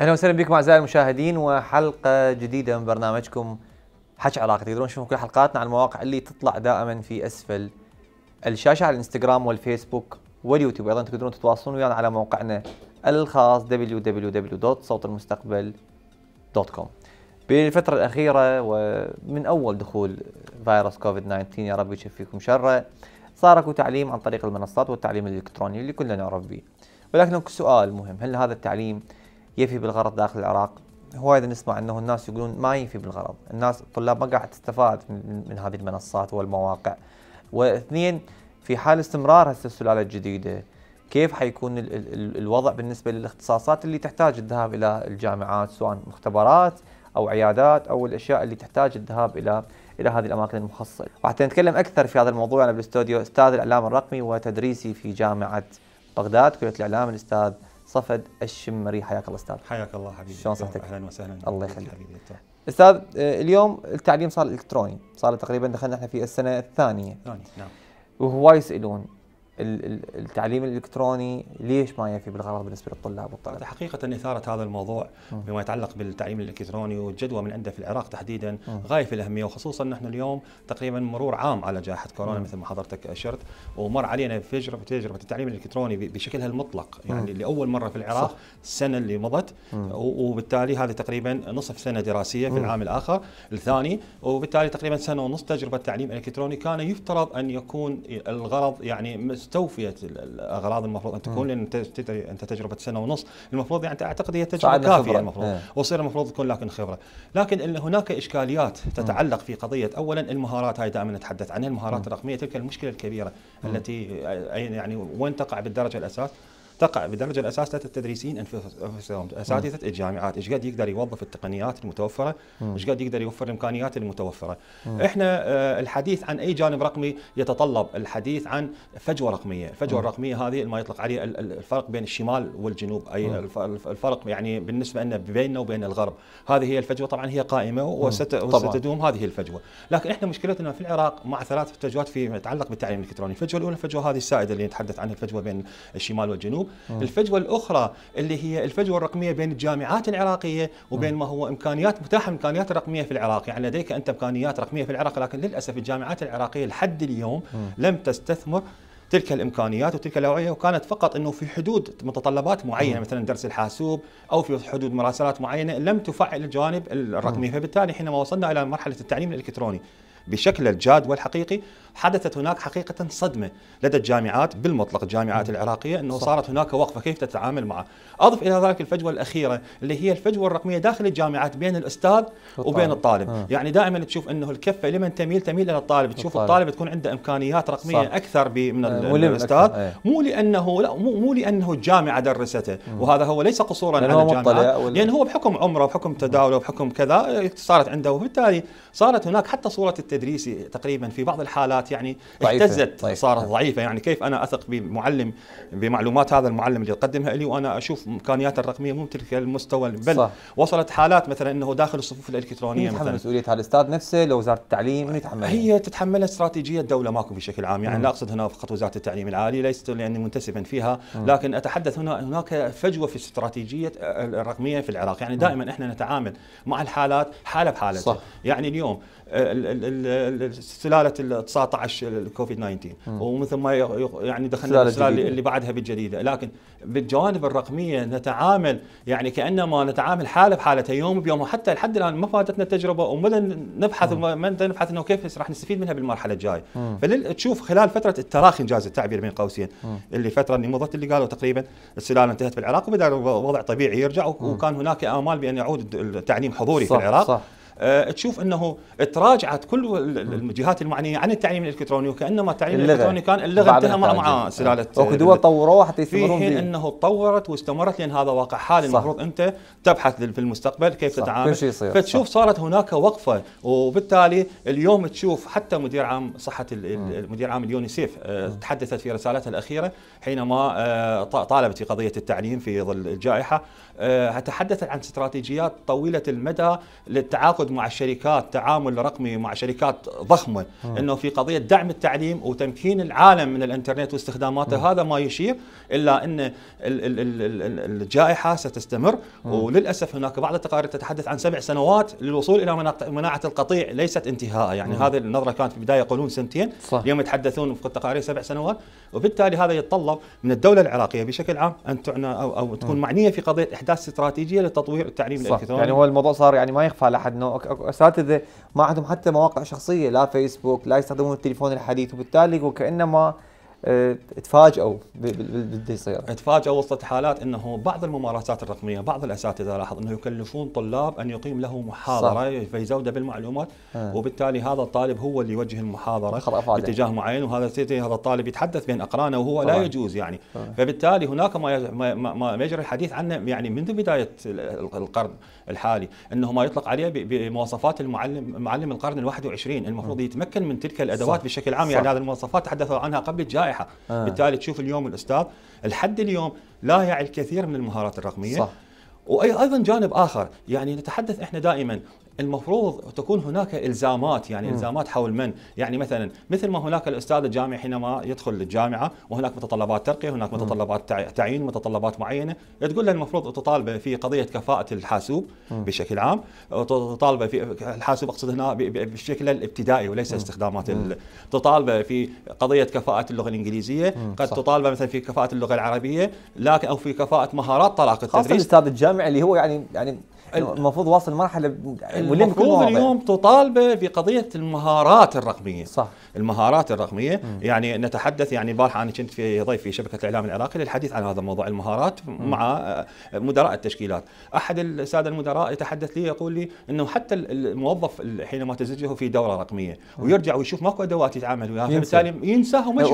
أهلا وسهلا بكم أعزائي المشاهدين وحلقة جديدة من برنامجكم حكي عراقي تقدرون تشوفون كل حلقاتنا على المواقع اللي تطلع دائما في أسفل الشاشة على الإنستغرام والفيسبوك واليوتيوب. أيضا تقدرون تتواصلون ويانا على موقعنا الخاص www.صوتالمستقبل.com بالفترة الأخيرة ومن أول دخول فيروس كوفيد 19 يا رب يشفيكم شره. صار اكو تعليم عن طريق المنصات والتعليم الإلكتروني اللي كلنا نعرف به. ولكن سؤال مهم. هل هذا التعليم يفي بالغرض داخل العراق. هواية نسمع أنه الناس يقولون ما يفي بالغرض. الناس الطلاب ما قاعد تستفاد من, من هذه المنصات والمواقع. واثنين في حال استمرار هسه السلاله الجديدة كيف حيكون ال ال الوضع بالنسبة للاختصاصات اللي تحتاج الذهاب إلى الجامعات سواء مختبرات أو عيادات أو الأشياء اللي تحتاج الذهاب إلى إلى هذه الأماكن المخصصة. وحتى نتكلم أكثر في هذا الموضوع. أنا بالاستوديو أستاذ الإعلام الرقمي وتدريسي في جامعة بغداد كلية الإعلام الأستاذ صفد الشمري. حياك الله أستاذ. حياك الله حبيبي. شلون صحتك؟ أهلا وسهلا. الله يخليك. حبيبي. أستاذ آه، اليوم التعليم صار إلكتروني. صار تقريبا دخلنا إحنا في السنة الثانية. ثاني نعم. وهواي يسألون ال- ال- التعليم الإلكتروني ليش ما يفي بالغرض بالنسبة للطلاب والطلبة؟ حقيقة إثارة هذا الموضوع. بما يتعلق بالتعليم الإلكتروني والجدوى من عنده في العراق تحديدا مم. غاية في الأهمية وخصوصا نحن اليوم تقريبا مرور عام على جائحة كورونا. مثل ما حضرتك أشرت ومر علينا تجربة تجربة التعليم الإلكتروني ب- بشكلها المطلق يعني مم. لأول مرة في العراق صح. السنة اللي مضت وبالتالي هذه تقريبا نصف سنة دراسية في. العام الآخر الثاني وبالتالي تقريبا سنة ونص تجربة تعليم إلكتروني كان يفترض أن يكون الغرض يعني مستوفية ال- الأغراض المفروض أن تكون تدري أنت تجربة سنة ونص. المفروض يعني أعتقد هي كافية خبرة. المفروض. إيه. وصير المفروض تكون لكن خبرة. لكن هناك إشكاليات تتعلق في قضية أولا المهارات هاي دائما نتحدث عنها المهارات الرقمية تلك المشكلة الكبيرة التي يعني وين تقع بالدرجة الأساس؟ تقع بالدرجه الأساس التدريسيين أنفسهم. أساتذة الجامعات إيش قد يقدر يوظف التقنيات المتوفرة؟ إيش قد يقدر يوفر الإمكانيات المتوفرة؟ إحنا آه، الحديث عن أي جانب رقمي يتطلب الحديث عن فجوة رقمية. الفجوه الرقمية هذه ما يطلق عليه ال- ال- الفرق بين الشمال والجنوب. أي الف- الفرق يعني بالنسبة لنا بيننا وبين الغرب. هذه هي الفجوة. طبعا هي قائمة وست. وستدوم هذه الفجوة. لكن إحنا مشكلتنا في العراق مع ثلاث فجوات فيما يتعلق بالتعليم الإلكتروني. الفجوة الأولى الفجوة هذه السائدة اللي نتحدث عنها الفجوة بين الشمال والجنوب. الفجوة الأخرى اللي هي الفجوة الرقمية بين الجامعات العراقية وبين ما هو إمكانيات متاحة من إمكانيات رقمية في العراق. يعني لديك أنت إمكانيات رقمية في العراق لكن للأسف الجامعات العراقية لحد اليوم لم تستثمر تلك الإمكانيات وتلك الأوعية وكانت فقط إنه في حدود متطلبات معينة مثلا درس الحاسوب أو في حدود مراسلات معينة لم تفعل الجانب الرقمي. فبالتالي حينما وصلنا إلى مرحلة التعليم الإلكتروني بشكل الجاد والحقيقي حدثت هناك حقيقة صدمة لدى الجامعات بالمطلق الجامعات العراقية أنه صح. صارت هناك وقفة كيف تتعامل معه أضف إلى ذلك الفجوة الأخيرة اللي هي الفجوة الرقمية داخل الجامعات بين الأستاذ وبين الطالب آه. يعني دائما تشوف أنه الكفة لمن تميل تميل إلى الطالب تشوف الطالب. الطالب تكون عنده إمكانيات رقمية صح. أكثر من آه، الأستاذ إيه. مو لأنه لا مو, مو لأنه الجامعة درسته وهذا هو ليس قصورا على الجامعات ولا- لأن هو بحكم عمره وبحكم تداوله وبحكم كذا صارت عنده وبالتالي صارت هناك حتى صورة التدريس تقريبا في بعض الحالات يعني ضعيفة. اهتزت ضعيفة. صارت ضعيفة يعني كيف أنا أثق بمعلم بمعلومات هذا المعلم اللي يقدمها لي وأنا أشوف إمكانياته الرقمية مو تلك المستوى بل صح. وصلت حالات مثلا أنه داخل الصفوف يتحمل مثلا مسؤولية هذا الأستاذ نفسه لو وزارة التعليم من يتحمل هي تتحملها استراتيجية الدولة ماكو بشكل عام يعني مم. لا أقصد هنا فقط وزارة التعليم العالي ليست لأني منتسبا فيها لكن أتحدث هنا هناك فجوة في استراتيجية الرقمية في العراق يعني دائما إحنا نتعامل مع الحالات حالة بحالتها صح. يعني اليوم ال- ال- ال- ال- سلالة ال 19 الكوفيد 19 ومثل ما يعني دخلنا الجديدة. اللي بعدها بالجديدة. لكن بالجوانب الرقمية نتعامل يعني كأنما نتعامل حالة بحالتها يوم بيوم. وحتى لحد الآن ما فاتتنا التجربة ومدى نبحث مدى نبحث إنه كيف راح نستفيد منها بالمرحلة الجاية. فتشوف خلال فترة التراخي انجاز التعبير بين قوسين اللي فترة اللي مضت اللي قالوا تقريبا السلالة انتهت في العراق وبدا وضع طبيعي يرجع وكان هناك آمال بأن يعود التعليم حضوري صح، في العراق. صح. آه، تشوف إنه تراجعت كل ال- ال- الجهات المعنية عن التعليم الإلكتروني وكأنما التعليم. الإلكتروني كان اللغة انتهى مع. مع سلالة اكو دول طوروها حتى في يستمرون حين فيه انه تطورت واستمرت لأن هذا واقع حالي. المفروض أنت تبحث في المستقبل كيف صح، تتعامل كل شيء يصير. فتشوف صح. صارت هناك وقفة وبالتالي اليوم تشوف حتى مدير عام صحة ال- ال- مدير عام اليونيسيف آه، تحدثت في رسالتها الأخيرة حينما آه، طالبت في قضية التعليم في ظل الجائحة تحدثت عن استراتيجيات طويلة المدى للتعاقد عقد مع الشركات تعامل رقمي مع شركات ضخمة إنه في قضية دعم التعليم وتمكين العالم من الإنترنت واستخداماته. هذا ما يشير إلا إن ال- ال- ال- ال- الجائحة ستستمر. وللأسف هناك بعض التقارير تتحدث عن سبع سنوات للوصول إلى مناعة القطيع ليست انتهاء. يعني هذه النظرة كانت في البداية يقولون سنتين صح. اليوم يتحدثون في التقارير سبع سنوات. وبالتالي هذا يتطلب من الدولة العراقية بشكل عام أن تعنى أو, أو تكون معنية في قضية إحداث استراتيجية لتطوير التعليم صح. الإلكتروني. يعني هو الموضوع صار يعني ما يخفى على احد إنه أساتذة ما عندهم حتى مواقع شخصية لا فيسبوك لا يستخدمون التليفون الحديث وبالتالي وكانما تفاجئوا ب- بال- باللي يصير تفاجأ وسط حالات إنه بعض الممارسات الرقمية بعض الأساتذة لاحظ إنه يكلفون طلاب أن يقيم له محاضرة فيزوده بالمعلومات آه. وبالتالي هذا الطالب هو اللي يوجه المحاضرة. باتجاه معين وهذا هذا الطالب يتحدث بين أقرانه وهو طبعاً. لا يجوز يعني طبعاً. فبالتالي هناك ما ما- يجري الحديث عنه يعني منذ بداية ال- القرن الحالي إنه ما يطلق عليه بمواصفات المعلم معلم القرن ال21 المفروض يتمكن من تلك الأدوات صح. بشكل عام صح. يعني هذه المواصفات تحدثوا عنها قبل الجائحه آه. بالتالي تشوف اليوم الأستاذ لحد اليوم لا يعي الكثير من المهارات الرقمية. صح. وأيضا جانب آخر. يعني نتحدث إحنا دائما. المفروض تكون هناك إلزامات يعني إلزامات حول من؟ يعني مثلا مثل ما هناك الأستاذ الجامعي حينما يدخل الجامعة وهناك متطلبات ترقية هناك متطلبات تع- تعيين متطلبات معينة تقول له المفروض تطالبه في قضية كفاءة الحاسوب بشكل عام تطالبه في الحاسوب أقصد هنا بالشكل الابتدائي وليس استخدامات ال- تطالبه في قضية كفاءة اللغة الإنجليزية قد. تطالبه مثلا في كفاءة اللغة العربية لكن أو في كفاءة مهارات طلاق خاصة التدريس. الأستاذ الجامعي اللي هو يعني يعني المفروض واصل مرحله المفروض. اليوم تطالبه بقضية المهارات الرقمية. صح. المهارات الرقمية. يعني نتحدث يعني البارحه أنا كنت في ضيف في شبكة الإعلام العراقي للحديث عن هذا الموضوع المهارات مع آه، مدراء التشكيلات. أحد السادة المدراء يتحدث لي يقول لي إنه حتى ال- الموظف ال- حينما تزجه في دورة رقمية ويرجع ويشوف ماكو أدوات يتعامل وياها. فبالتالي ينساها وما يشوف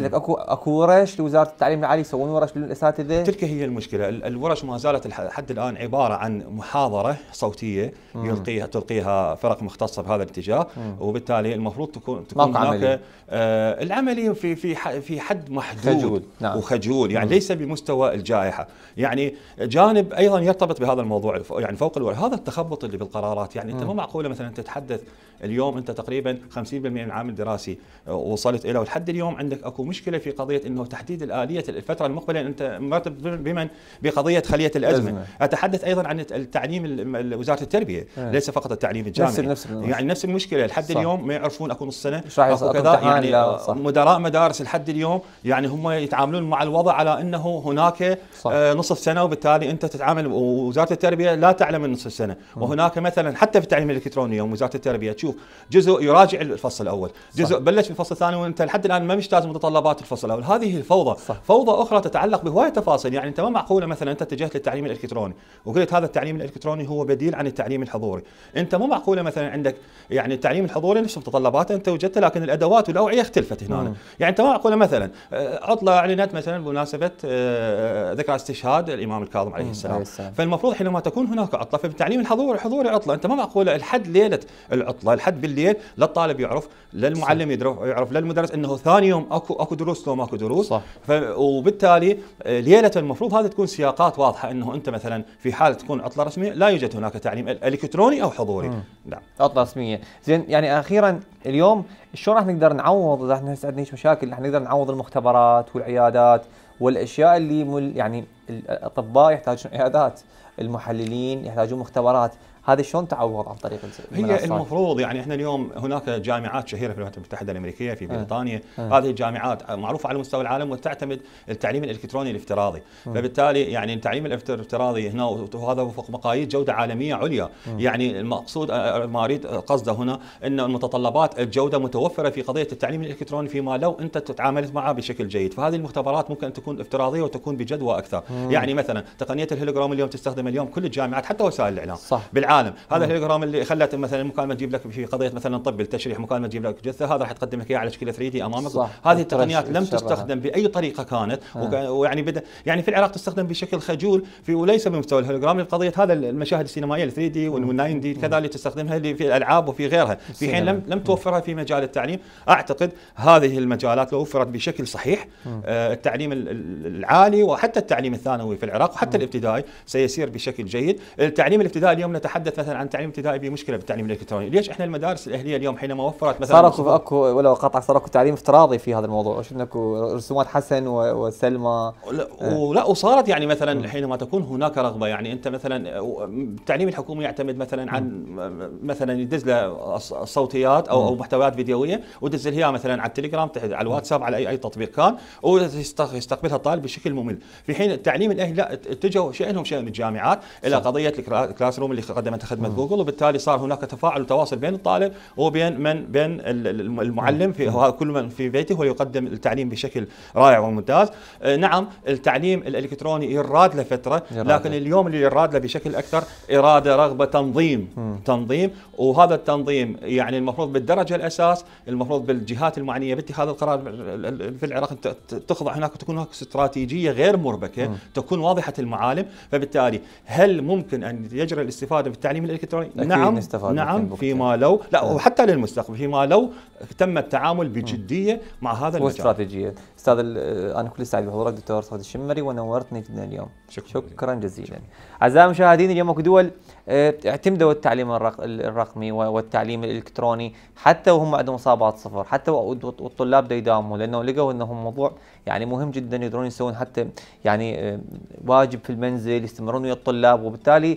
لك. أكو أكو ورش لوزارة التعليم العالي يسوون ورش للأساتذة. تلك هي المشكلة. ال- الورش ما زالت لحد الآن عبارة عن محاضرة صوتية يلقيها تلقيها فرق مختصة بهذا الاتجاه وبالتالي المفروض تكون تكون. هناك آه العملي في في في حد محدود. خجول، نعم. وخجول. يعني ليس بمستوى الجائحة. يعني جانب أيضا يرتبط بهذا الموضوع يعني فوق الورق هذا التخبط اللي بالقرارات يعني أنت مو معقولة مثلا تتحدث اليوم أنت تقريبا 50% من العام الدراسي آه، وصلت إلى ولحد اليوم عندك أكو مشكلة في قضية إنه تحديد الآلية الفترة المقبلة. أنت مرتبط بمن؟ بقضية خلية الأزمة. أزمة. أتحدث أيضا عن التعليم ال- وزارة التربية إيه. ليس فقط التعليم الجامعي نفس- نفس- يعني نفس المشكلة لحد صح. اليوم ما يعرفون اكو نص سنه أكو كذا؟ يعني صح. مدراء مدارس لحد اليوم يعني هم يتعاملون مع الوضع على إنه هناك صح. آه، نصف سنة وبالتالي أنت تتعامل ووزارة التربية لا تعلم من نصف السنة وهناك مثلا حتى في التعليم الإلكتروني يوم وزارة التربية تشوف جزء يراجع الفصل الأول جزء بلش في الفصل الثاني وأنت لحد الآن ما مجتاز متطلبات الفصل الأول هذه الفوضى صح. فوضى أخرى تتعلق بهواية تفاصيل يعني أنت ما معقولة مثلا أنت اتجهت للتعليم الإلكتروني وقلت هذا التعليم الإلكتروني هو بديل عن التعليم الحضوري أنت مو معقولة مثلا عندك يعني التعليم الحضوري نفس متطلباته أنت وجدته لكن الأدوات والأوعية اختلفت هنا مم. يعني أنت ما معقولة مثلا آه، عطلة أعلنت مثلا بمناسبة آه، ذكرى استشهاد الإمام الكاظم عليه السلام. فالمفروض حينما تكون هناك عطلة في التعليم الحضوري الحضوري عطلة أنت ما معقولة الحد ليلة العطلة الحد بالليل لا الطالب يعرف لا المعلم يعرف لا المدرس إنه ثاني يوم أكو أكو دروس لو ماكو دروس صح. ف وبالتالي آه، ليلة المفروض هذه تكون سياقات واضحة إنه أنت مثلا في حالة تكون عطلة رسميه لا يوجد هناك تعليم الكتروني أو حضوري. نعم. عطله رسمية. زين يعني أخيرا اليوم شلون راح نقدر نعوض؟ إذا إحنا هسه عندنا مشاكل راح نقدر نعوض المختبرات والعيادات والأشياء اللي مل يعني الأطباء يحتاجون عيادات المحللين يحتاجون مختبرات. هذه شلون تعوض عن طريق هي المنصات؟ المفروض يعني إحنا اليوم هناك جامعات شهيرة في الولايات المتحدة الأمريكية في بريطانيا. آه. هذه الجامعات معروفة على مستوى العالم وتعتمد التعليم الإلكتروني الافتراضي. فبالتالي يعني التعليم الافتراضي هنا وهذا وفق مقاييس جودة عالمية عليا. يعني المقصود آه، ما أريد قصده هنا إن المتطلبات الجودة متوفرة في قضية التعليم الإلكتروني فيما لو أنت تعاملت معه بشكل جيد. فهذه المختبرات ممكن أن تكون افتراضية وتكون بجدوى أكثر. يعني مثلا تقنية الهولوجرام اليوم تستخدم اليوم كل الجامعات حتى وسائل الإعلام. صح. بالعالم هذا الهولوجرام اللي خلت مثلا مكالمه تجيب لك في قضية مثلا طب التشريح مكالمة تجيب لك جثة هذا راح تقدم لك اياه على شكل 3 D أمامك. صح. هذه التقنيات لم. تستخدم بأي طريقة كانت. وك- ويعني بدا يعني في العراق تستخدم بشكل خجول في وليس بمستوى الهولوجرام لقضية هذا المشاهد السينمائية ال 3 D وال 9 D كذلك تستخدمها اللي في الألعاب وفي غيرها. في حين لم لم توفرها في مجال التعليم. أعتقد هذه المجالات لو وفرت بشكل صحيح آه، التعليم ال- ال- العالي وحتى التعليم الثانوي في العراق وحتى الابتدائي سيسير بشكل جيد. التعليم الابتدائي اليوم نتحدث نتحدث مثلا عن التعليم الابتدائي في مشكلة بالتعليم الإلكتروني، ليش إحنا المدارس الأهلية اليوم حينما وفرت مثلا صار اكو اكو ولو قطع صار اكو تعليم افتراضي في هذا الموضوع. شفنا أكو رسومات حسن وسلمى. لا ولا وصوت يعني مثلا حينما تكون هناك رغبة. يعني أنت مثلا التعليم الحكومي يعتمد مثلا عن مثلا يدز له صوتيات أو أو محتويات فيديوية ودز لها مثلا على التليجرام على الواتساب على اي أي تطبيق كان ويستقبلها الطالب بشكل ممل. في حين التعليم الأهلي لا اتجهوا شانهم شان الجامعات إلى قضية ال cla- ال Classroom اللي خدمة جوجل وبالتالي صار هناك تفاعل وتواصل بين الطالب وبين من بين ال- ال- المعلم في هو كل من في بيته ويقدم التعليم بشكل رائع وممتاز. آه، نعم التعليم الإلكتروني يراد له فترة لكن. اليوم اللي يراد له بشكل أكثر إرادة رغبة تنظيم. تنظيم وهذا التنظيم يعني المفروض بالدرجة الأساس المفروض بالجهات المعنية باتخاذ القرار في العراق تخضع هناك تكون هناك استراتيجية غير مربكة تكون واضحة المعالم فبالتالي هل ممكن أن يجري الاستفادة بالتعليم الإلكتروني. أكيد نعم نعم. فيما لو لا وحتى للمستقبل فيما لو تم التعامل بجدية مع هذا المجال. واستراتيجيه أستاذ ال- أنا كل سعيد بحضورك دكتور صفد الشمري ونورتني جدا اليوم. شكراً. شكرا جزيلا. أعزائي المشاهدين اليوم أكو دول آه، اعتمدوا التعليم الرق- الرقمي والتعليم الإلكتروني حتى وهم عندهم اصابات صفر حتى والطلاب دا يداوموا لأنه لقوا انه موضوع يعني مهم جدا يقدرون يسوون حتى يعني آه، واجب في المنزل يستمرون ويا الطلاب وبالتالي آه،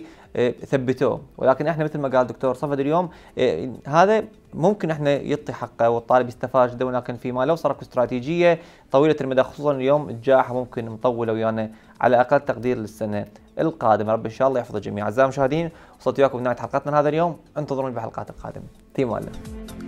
ثبتوه. ولكن إحنا مثل ما قال دكتور صفد اليوم آه، هذا ممكن إحنا يعطي حقه والطالب يستفاد ولكن فيما لو صار اكو استراتيجية طويلة المدى خصوصا اليوم الجائحة ممكن مطوله ويانا على أقل تقدير للسنة القادمة. رب إن شاء الله يحفظ الجميع أعزائي المشاهدين. وصلت وياكم بنهايه حلقتنا هذا اليوم. انتظروني بالحلقات القادمة. في الله.